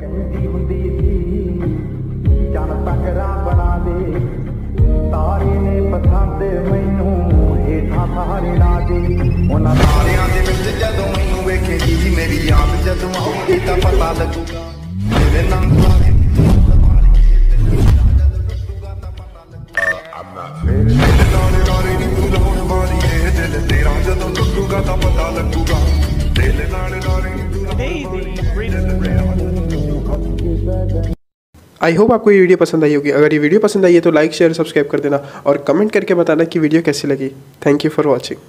ਕਹਿੰਦੀ ਹੁੰਦੀ ਸੀ ਜਨ ਤਕਰਾ ਬਣਾ ਦੇ ਤਾਰੇ ਨੇ ਪਸੰਦ ਮੈਨੂੰ ਹੇਠਾਂ ਸਾਰੇ ਲਾ ਦੇ ਉਹਨਾਂ ਤਾਰਿਆਂ ਦੇ ਵਿੱਚ ਜਦੋਂ ਮੈਨੂੰ ਵੇਖੇਗੀ ਜੀ ਮੇਰੀ ਯਾਦ ਜਦੋਂ ਆਉਂਦੀ ਤਾਂ ਪਤਾ ਲੱਗੂਗਾ ਮੇਰੇ ਨਾਮ ਸਾਰੇ ਮੇਰੇ ਨਾਲ ਨਾਲੇ ਨੀ ਤੂੰ ਲਾਉਣ ਵਾਲੀ ਏ ਦਿਲ ਤੇਰਾ ਜਦੋਂ आई होप आपको ये वीडियो पसंद आई होगी। अगर ये वीडियो पसंद आई है तो लाइक शेयर सब्सक्राइब कर देना और कमेंट करके बताना कि वीडियो कैसी लगी। Thank you for watching